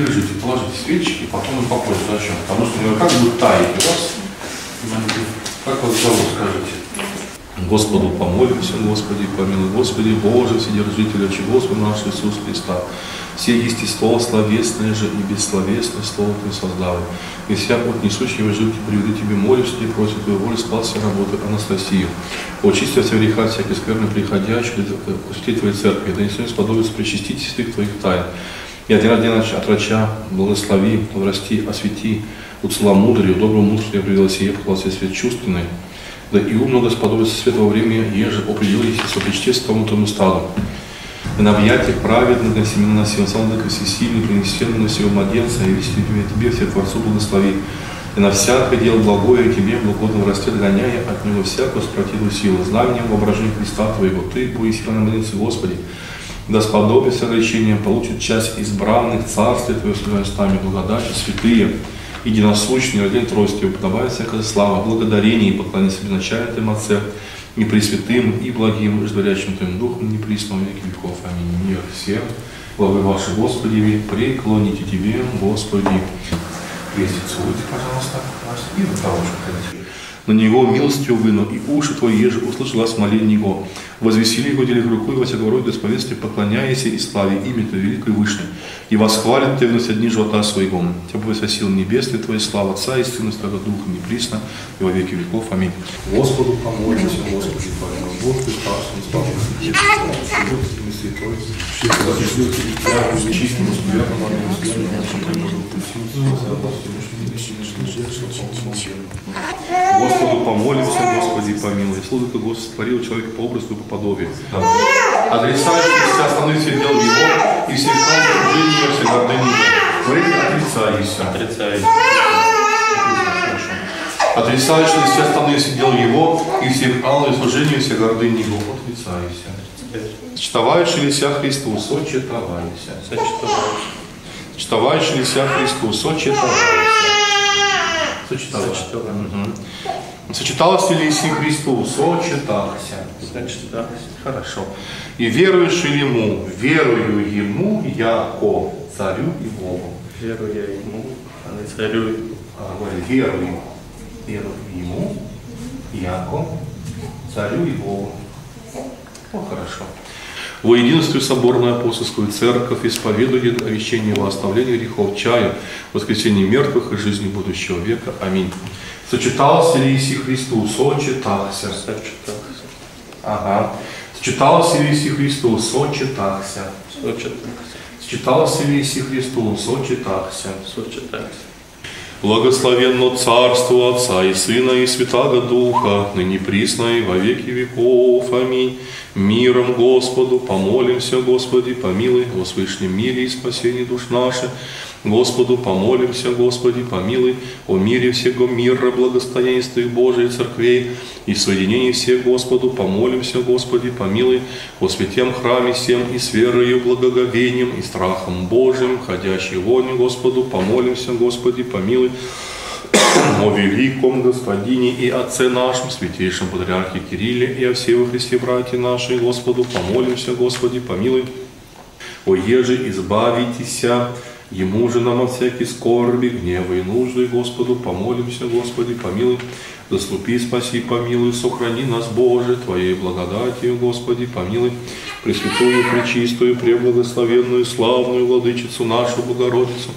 держите, положите свечи и потом попозже зачем? Потому что ну, как будет таять у вас. Как вас зовут, скажите? Господу помолимся, Господи, помилуй, Господи, Боже, Вседержитель, Отче Господа наш Иисус Христа, все естество, словесное же и бессловесное Слово Ты создал. И вся от несущего жить приведу Тебе молюсь, и просит Твою волю, спался работы Анастасию. Очисти от греха всякой скверны приходящей, пусти Твоей церкви, да не сподобится причастить святых Твоих тайн. И один один от врача благослови, врасти, освети, уцеломудрию, доброму мудрству привела сие, похвался свет чувственный, да и умно господовится светлого времени, еже определились сопричтествованному тому стаду. И на объятиях праведных на семена носил, солнце всесильный, принесенный носил младенца, и вести тебе, тебе все Творцу благослови. И на всякое дело благое тебе, благодно растет, гоняя от него всякую спротивную силу. Знанием воображения Христа Твоего, Ты, будь сила на молитве Господи, да сподобится речением, получит часть избранных царствия Твоего с устами благодати, святые, единосущный, один трости, уподобает всякая слава, благодарение и поклонение безначальным Отце, и и благим, ждворящим Твоим Духом, неприсно веки веков. Аминь. Мир всем. Главы ваши, Господи, преклоните Тебе, Господи. Если целуйте, пожалуйста, вас и на того же на него милостью выну, и уши твои еже услышала смоление его. Возвесили его делих рукой во всякого рода исповедстве, поклоняйся и слави имя Твое великое вышне. И восхвалят Тебя в дни живота своего. Тебя будет сил небесный Твоей слава Отца и Сына Святого Духа, неприсно и во веки веков. Аминь. Господу помолимся, Господи, помилуй. Ты спасен, спасен, Господу помолимся, Господи, помилуй. Слово ты, Господи, створил человека по образу и по подобию. Отрицающийся остановится дел его, и все славы жизни все гордыни. Говорите, отрицающийся. Отрицающийся. Отрицающий все остальные дел его, и все алые служения все гордыни его. Отрицающийся. Сочетовающий ли ся Христу, сочетовайся. Сочетовайся. Сочетовающий ли ся Христу, сочетовайся. Сочеталась. Угу. Сочеталась ли Иси Христу? Сочетался. Сочетался. Хорошо. И веруешь ли ему? Верую ему, яко царю и Богу. Верую я ему, а не царю. А, говорит, верую. Верую ему, яко царю и Богу. О, хорошо. Во единстве соборную апостольскую церковь исповедует овещение во оставлении грехов чаю, воскресении мертвых и жизни будущего века. Аминь. Сочетался ли Иси Христу? Сочетался. Сочетался. Ага. Сочетался ли Иси Христу? Сочетался. Сочетался. Сочетался ли Иси Христу? Сочетался. Сочетался. Благословенно Царство Отца и Сына и Святаго Духа, ныне присно и во веки веков. Аминь. Миром Господу помолимся, Господи, помилуй, во свышнем мире и спасении душ наших. Господу помолимся, Господи, помилуй, о мире всего мира, благостоянстве Божией Церквей и соединении всех Господу помолимся, Господи, помилуй, о святем храме всем и с верою, благоговением и страхом Божьим, ходящий вонь Господу, помолимся, Господи, помилуй, о великом Господине и Отце нашем, святейшем Патриархе Кирилле и о всех во Христе братья наши, Господу, помолимся, Господи, помилуй. О еже избавитеся, Ему же нам от всякой скорби, гнева и нужды, Господу, помолимся, Господи, помилуй. Заступи, спаси, помилуй, сохрани нас, Боже, Твоей благодатью, Господи, помилуй. Пресвятую, Пречистую, Преблагословенную, Славную Владычицу нашу Богородицу,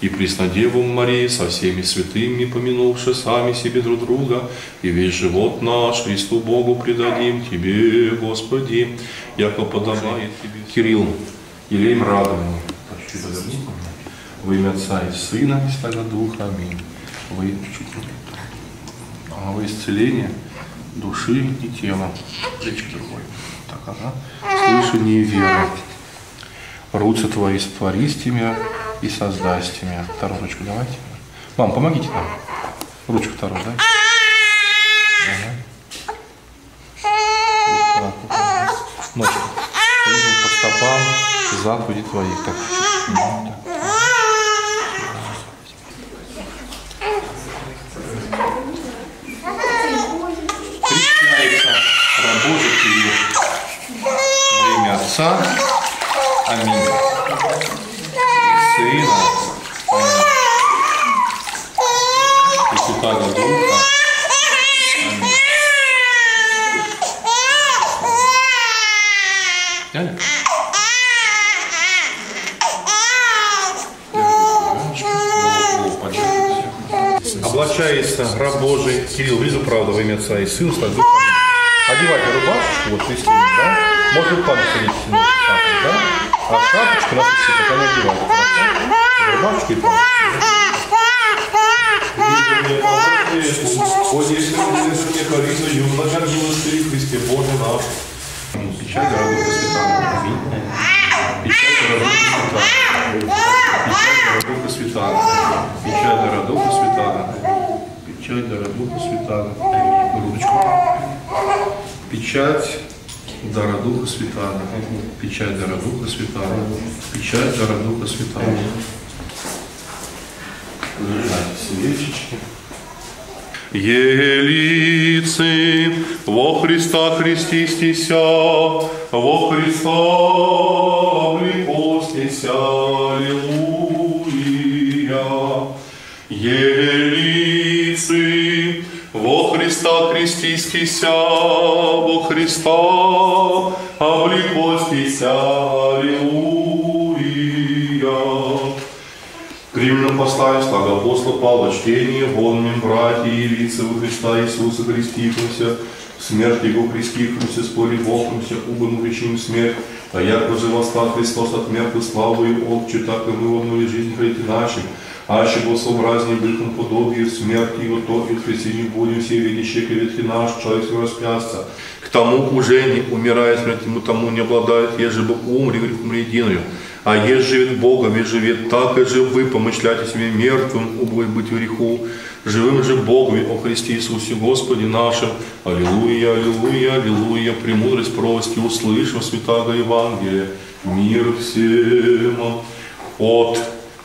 и Преснодеву Марии со всеми святыми, помянувши сами себе друг друга, и весь живот наш Христу Богу предадим Тебе, Господи, яко подобает Тебе. Кирилл, елеем поверни во имя Отца и Сына и Святого Духа. Аминь. Во, чуть, а, исцеление души и тела. Плечики другой. Так, ага. Слышание и вера. Руцы твои створи с тебя и создай с тебя. Вторую ручку давайте. Мам, помогите нам. Ручку вторую, дай. Ага. Вот так вот. Ножку. По стопам заповеди твоих. Так. Так. Отца. Аминь. Сына и Святого Духа. Аминь. Дядя? Облачается раб Божий Кирилл Визу, правда, во имя Отца и Сына, Духа. Одевайте рубашечку, вот крестили, да? Руками ходить, ну, шапкой, да? А шапочку на все пока не хорошо? Рубашечку и как милостивый Христе Боже наш. Печать Святого. Аминь. Печать Духа Святого. Печать Духа Святого. Печать Святого. Ручку. Печать Дара Духа Святого. Печать Дара Духа Святого. Печать Дара Духа. Зажигайте свечечки. Елицы, во Христа христистися, во Христа припостися, Аллилуйя. Елицы, Христа христистися, во Христа обликостися, Аллилуйя. К римлянам послаю слага апостола Павла, чтение, вонным братья и лица во Христа Иисуса в смерть Его христихнуся, спори Богнуся, убым увечим смерть, а як возживоста Христос от мертвых славу и Отче, так и мы во мной жизнь храти наших, аще во сообразнее быхом подобие в смерти Его, то и в Христе не будем все видящие клеветки наш, человек распясться. К тому уже не умирает, смерть ему тому не обладает, еже бы умри грехом единою. А есть живет Богом, и живет так, и жив вы, помышляйте себе мертвым, убой быть в греху, живым же Богом о Христе Иисусе Господе нашим. Аллилуйя, аллилуйя, аллилуйя, премудрость прости, услышав святаго Евангелия, мир всем. От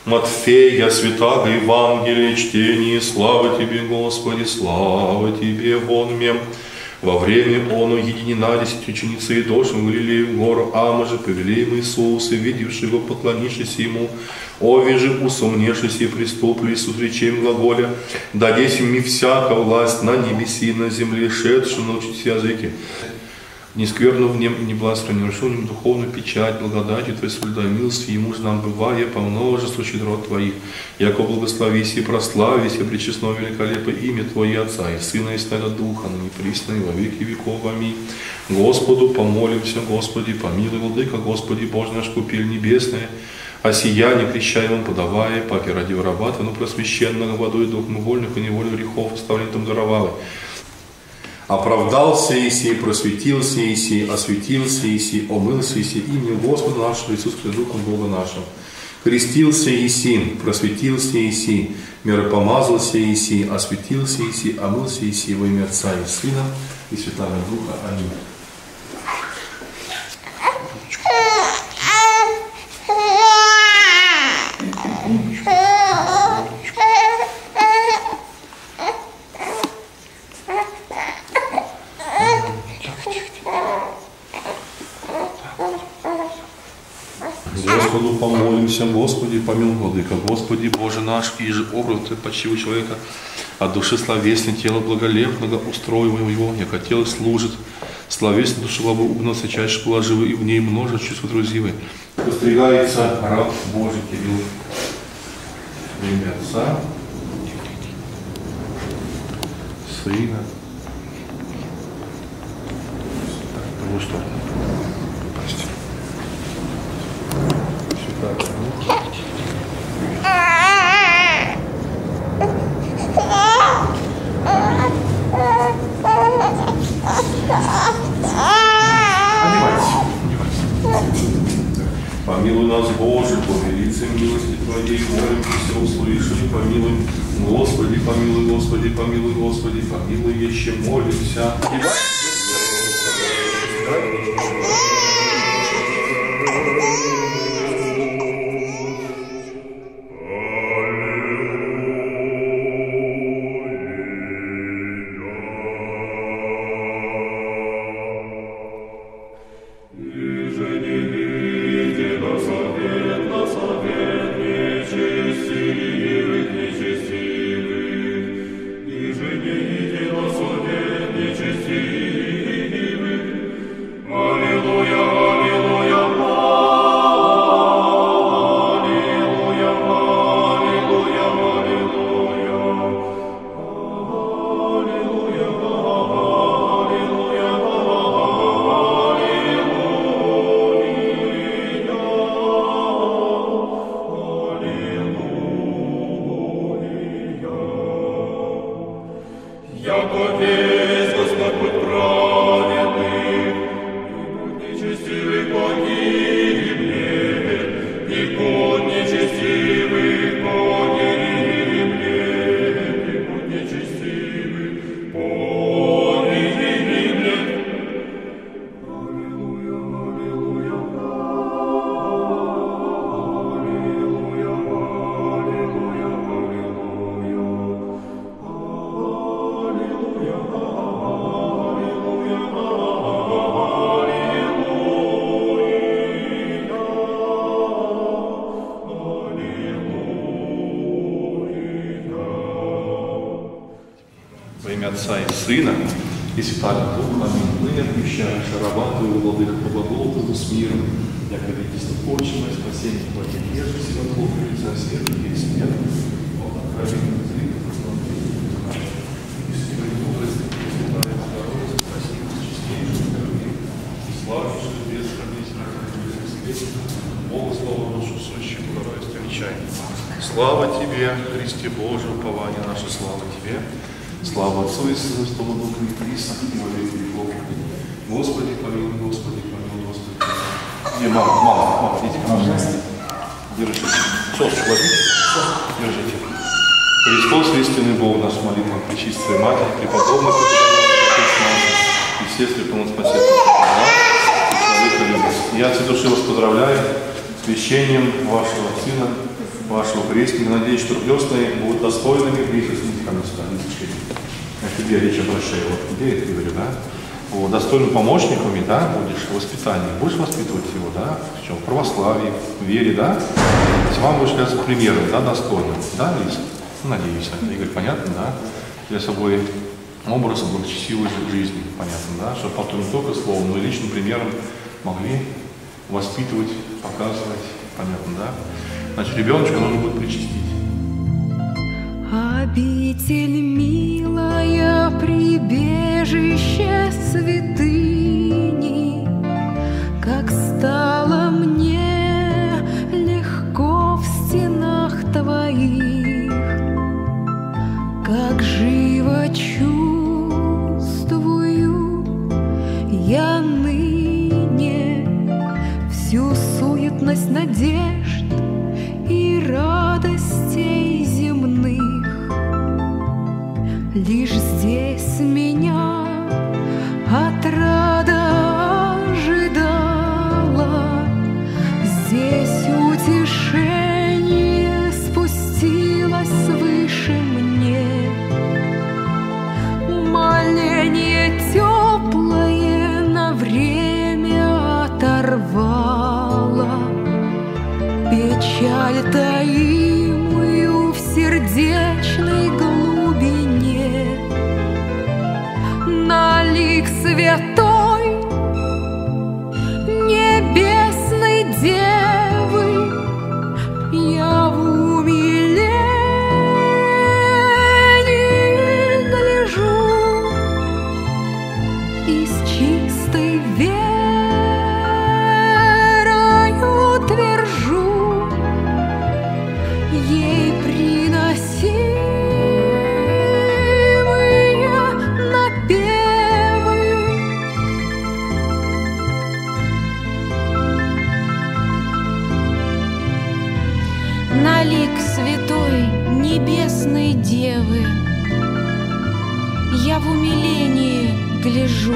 Матфея, святаго Евангелия, чтение, слава Тебе, Господи, слава Тебе, вон мем. Во время оно единена десять ученицы и дошли в в гору Ама же повели им Иисус, и видевший его, поклонившись ему, ови же усомневшись и приступили с речем глаголя, дадесь им всякая власть на небеси и на земле, шедшую научить языки. Не в нем не благословен, решил в нем духовную печать, благодатью Твоей солида милости, ему же нам бывая по множеству щедрот Твоих, яко благословись и прославись, и причестно великолепное имя Твое Отца и Сына и Святого Духа, ныне присно во веки веков. Аминь. Господу помолимся, Господи, помилуй, Владыка, Господи, Боже наш, купель небесная, а сияние крещаемым подавая, папе ради вырабатывая, но просвященного водой духом вольных и невольных грехов, оставлен там даровавы. Оправдался Иси, просветился Иси, осветился Иси, омылся Иси именем Господа нашего Иисуса Духом Бога нашего. Крестился Иси, просветился Иси, миропомазался Иси, осветился Иси, омылся Иси во имя Отца и Сына и Святого Духа. Аминь. Господу помолимся, Господи, помилуй, Владыка, Господи, Боже наш, и же образ Ты почиву человека, от души словесной, тело благолепного, устроиваем его, яко тело служит, словесной души лавы угнался, чаще положивы, и в ней множество чувств друзивы. Постригается раб Божий Кирилл, в имя Отца, Сына, того, что Прости. Святая Духа. Помилуй нас, Боже, по милости Твоей, молим все услышали, помилуй, Господи, помилуй, Господи, помилуй, Господи, помилуй, еще молимся. potere. Отца и Сына и Святого Духа. Раба Твоего, Владыка, поблагодатствуй с миром, яко видительство почему и спасение Твое, ежи сила Бога, лица света, и смерть, которая встречай. Слава Тебе, Христе Божий, упование наше, слава Тебе. Слава Отцу и Сыну, Святому Духу и Христа, и во веки веков. Господи, помилуй, Господи, помилуй, Господи. Не, мама, мама, мама, идите, пожалуйста. Держите. Сосочку возьмите. Держите. Христос, истинный Бог, наш молитва, Пречистая Матерь, наш, и все святому любит. Я от души вас поздравляю с крещением вашего сына, вашего крестника. Надеюсь, что крестные будут достойными близости ко мне сюда. Я к тебе речь обращаю, вот тебе это говорю, да? Вот, достойным помощниками, да, будешь в воспитании, будешь воспитывать его, да, в чем? В православии, в вере, да? Есть вам будешь являться примером, да, достойным, да, Лиза? Ну, надеюсь, Игорь, понятно, да? Для собой образом благочестивой жизни, понятно, да? Чтобы потом не только словом, но и личным примером могли воспитывать, показывать, понятно, да? Значит, ребеночка нужно будет причастить. Обитель милая, прибежище святыни, Лишь На лик девы. Я в умилении гляжу